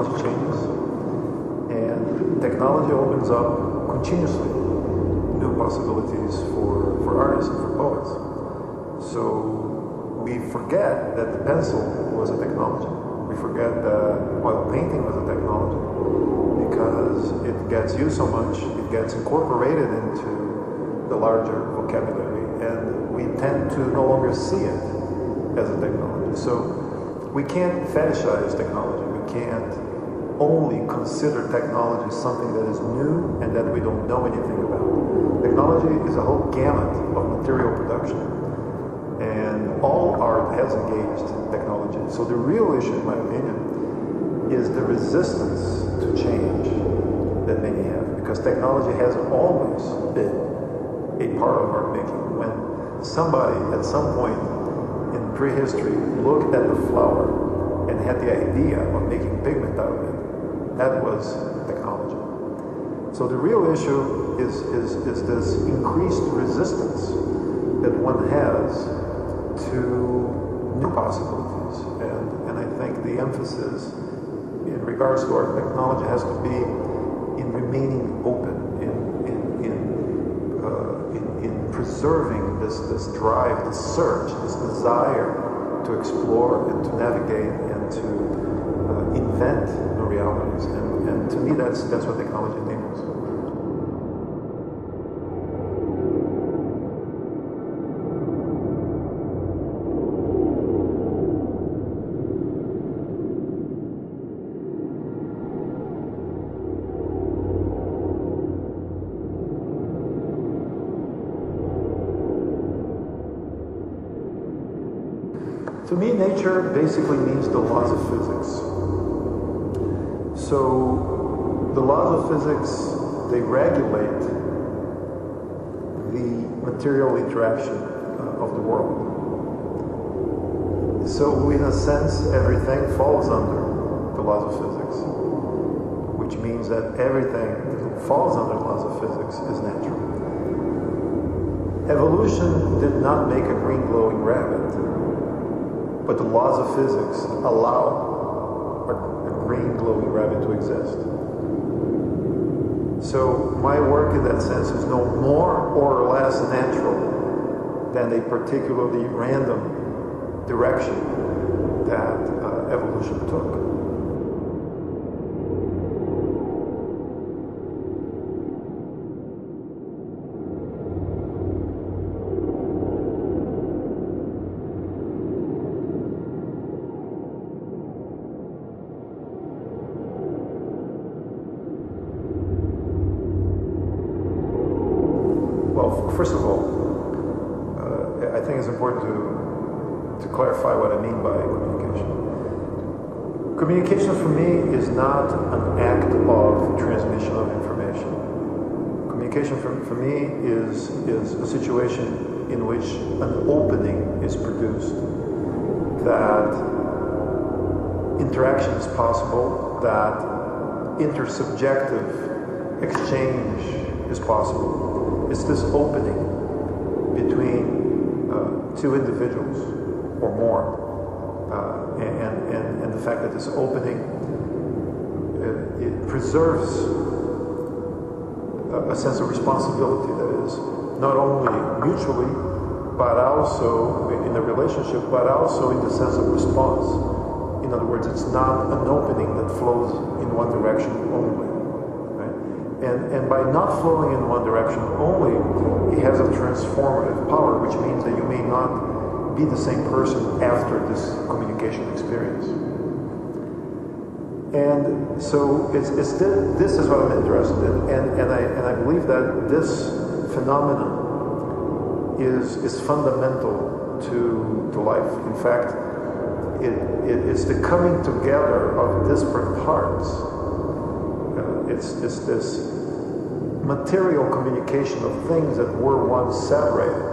technology changes, and technology opens up continuously new possibilities for, for artists and for poets. So we forget that the pencil was a technology. We forget that oil painting was a technology because it gets used so much, it gets incorporated into the larger vocabulary, and we tend to no longer see it as a technology. So we can't fetishize technology. We can't only consider technology something that is new and that we don't know anything about. Technology is a whole gamut of material production. And all art has engaged technology. So the real issue, in my opinion, is the resistance to change that many have. Because technology has always been a part of art making. When somebody at some point in prehistory looked at the flower and had the idea of making pigment out of it, that was technology. So the real issue is, is, is this increased resistance that one has to new possibilities. And, and I think the emphasis in regards to our technology has to be in remaining open, in, in, in, uh, in, in preserving this, this drive, this search, this desire to explore and to navigate and to uh, invent new realities. And, and to me, that's, that's what technology enables. To me, nature basically means the laws of physics. So, the laws of physics, they regulate the material interaction uh, of the world. So, in a sense, everything falls under the laws of physics, which means that everything that falls under the laws of physics is natural. Evolution did not make a green glowing rabbit but the laws of physics allow a, a, green glowing rabbit to exist. So my work in that sense is no more or less natural than a particularly random direction that uh, evolution took. First of all, uh, I think it's important to, to clarify what I mean by communication. Communication for me is not an act of transmission of information. Communication for, for me is, is a situation in which an opening is produced, that interaction is possible, that intersubjective exchange is possible it's this opening between uh, two individuals or more. Uh, and, and, and the fact that this opening uh, it preserves a, a sense of responsibility that is not only mutually, but also in the relationship, but also in the sense of response. In other words, it's not an opening that flows in one direction only. And, and by not flowing in one direction only, it has a transformative power, which means that you may not be the same person after this communication experience. And so it's, it's this, is what I'm interested in. And, and, I, and I believe that this phenomenon is, is fundamental to, to life. In fact, it, it, it's the coming together of disparate parts it's, it's this material communication of things that were once separated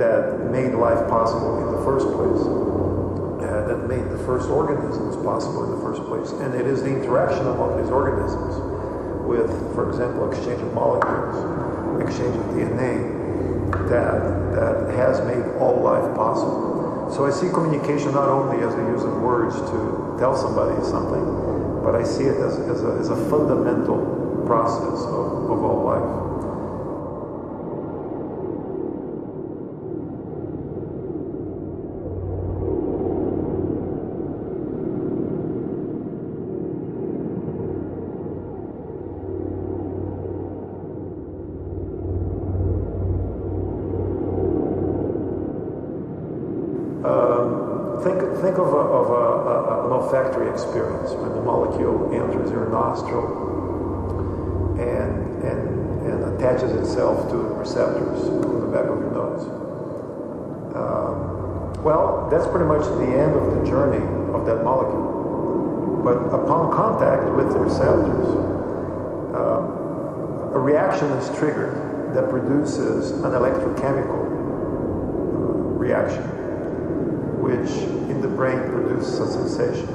that made life possible in the first place, uh, that made the first organisms possible in the first place. And it is the interaction among these organisms with, for example, exchange of molecules, exchange of DNA, that that has made all life possible. So I see communication not only as the use of words to tell somebody something, but I see it as, as, a, as a fundamental process of, of all life. Think, think of, a, of a, a, an olfactory experience when the molecule enters your nostril and, and, and attaches itself to receptors on the back of your nose. Um, well, that's pretty much the end of the journey of that molecule. But upon contact with the receptors, uh, a reaction is triggered that produces an electrochemical uh, reaction which in the brain produces a sensation.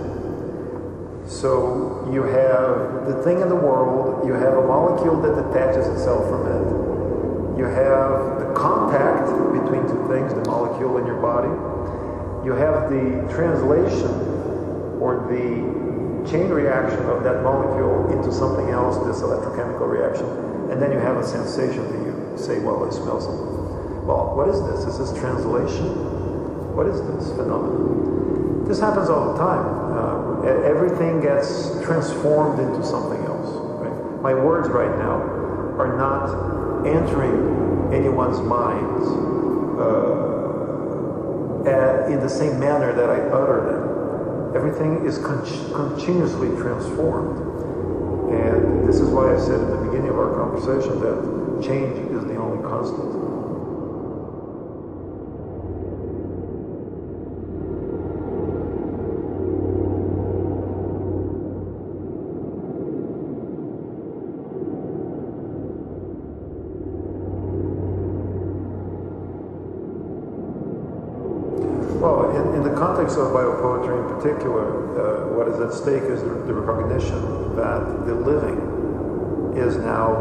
So you have the thing in the world, you have a molecule that detaches itself from it, you have the contact between two things, the molecule and your body, you have the translation or the chain reaction of that molecule into something else, this electrochemical reaction, and then you have a sensation that you say, well, I smell something. Well, what is this? Is this translation? What is this phenomenon? This happens all the time. Uh, everything gets transformed into something else. Right? My words right now are not entering anyone's minds uh, in the same manner that I utter them. Everything is con- continuously transformed. And this is why I said at the beginning of our conversation that change is the only constant. In, the context of biopoetry in particular, uh, what is at stake is the, the, recognition that the living is now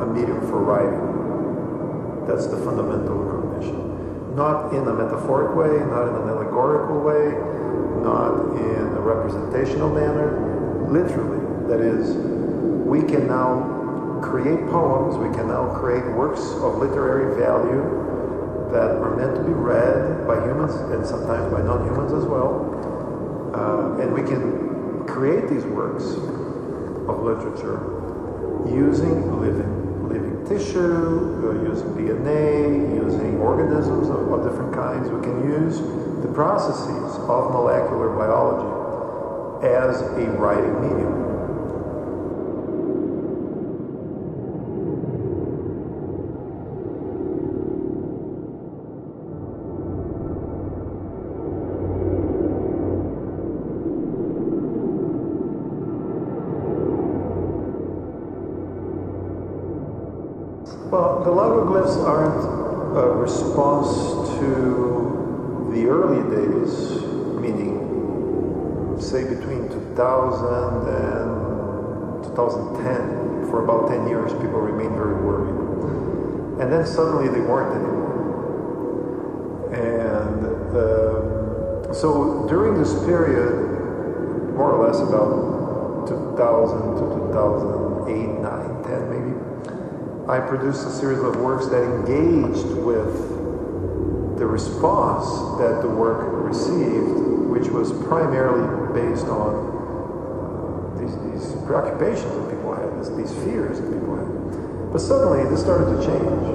a medium for writing. That's the fundamental recognition. Not in a metaphoric way, not in an allegorical way, not in a representational manner, literally. That is, we can now create poems, we can now create works of literary value that are meant to be read by humans and sometimes by non-humans as well. Uh, and we can create these works of literature using living, living tissue, uh, using DNA, using organisms of, of different kinds. We can use the processes of molecular biology as a writing medium. Well, the lagoglyphs aren't a response to the early days, meaning, say, between 2000 and 2010. For about 10 years, people remained very worried. And then suddenly they weren't anymore. And uh, so during this period, more or less about 2000 to 2008, 9, 10 maybe, I produced a series of works that engaged with the response that the work received, which was primarily based on uh, these, these, preoccupations that people had, these fears that people had. But suddenly this started to change.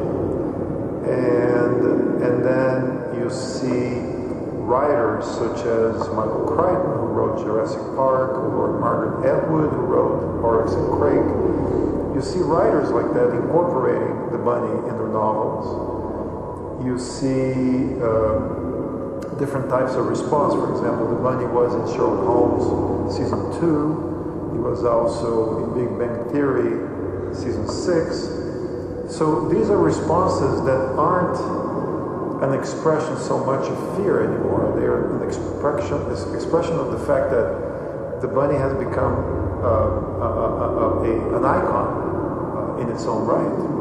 And, and then you see writers such as Michael Crichton, who wrote Jurassic Park, or Margaret Atwood, who wrote Oryx and Crake, you see writers like that incorporating the bunny in their novels. You see uh, different types of response. For example, the bunny was in Sherlock Holmes season two. He was also in Big Bang Theory season six. So these are responses that aren't an expression so much of fear anymore. They're an expression, expression of the fact that the bunny has become uh, a, a, a, an icon in its own right.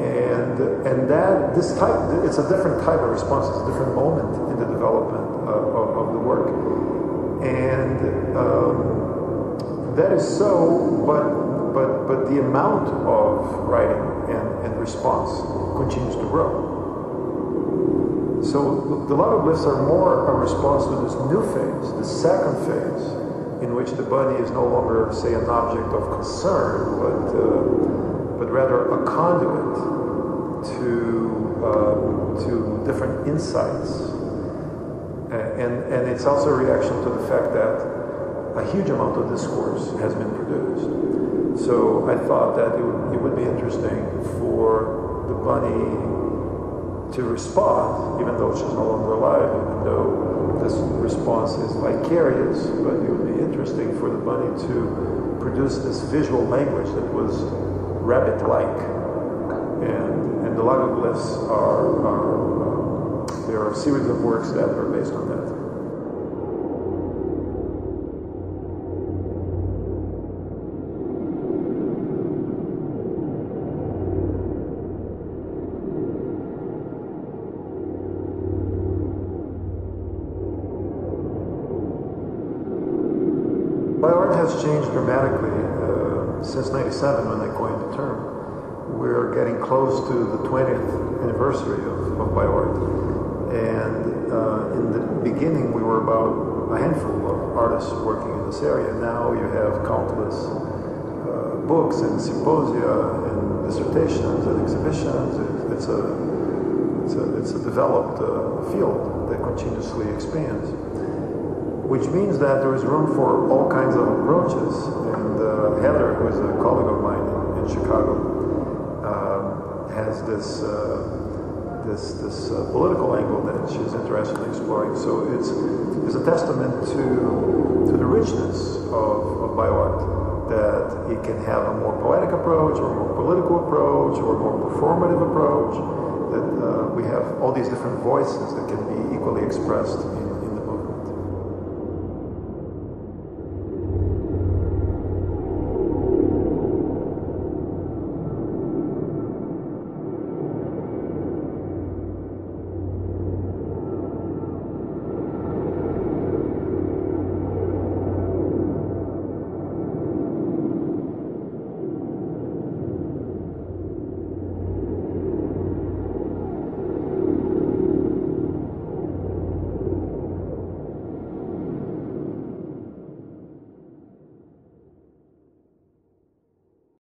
And and that this type it's a different type of response. It's a different moment in the development of, of, of the work. And um, that is so but but but the amount of writing and, and response continues to grow. So the lagoglyphs are more a response to this new phase the second phase in which the body is no longer say an object of concern but uh, but rather a conduit to, uh, to different insights. And, and it's also a reaction to the fact that a huge amount of discourse has been produced. So I thought that it would, it would be interesting for the bunny to respond, even though she's no longer alive, even though this response is vicarious, but it would be interesting for the bunny to produce this visual language that was rabbit-like. And, and the lagoglyphs are, are um, there are a series of works that are based on that. My art has changed dramatically uh, since 97 when I coined the term. We're getting close to the 20th anniversary of, of BioArt. And uh, in the beginning, we were about a handful of artists working in this area. Now you have countless uh, books and symposia and dissertations and exhibitions. It, it's, a, it's, a, it's a developed uh, field that continuously expands which means that there is room for all kinds of approaches. And uh, Heather, who is a colleague of mine in, in Chicago, um, has this uh, this this uh, political angle that she's interested in exploring. So it's it's a testament to to the richness of, of bioart that it can have a more poetic approach, or a more political approach, or a more performative approach. That uh, we have all these different voices that can be equally expressed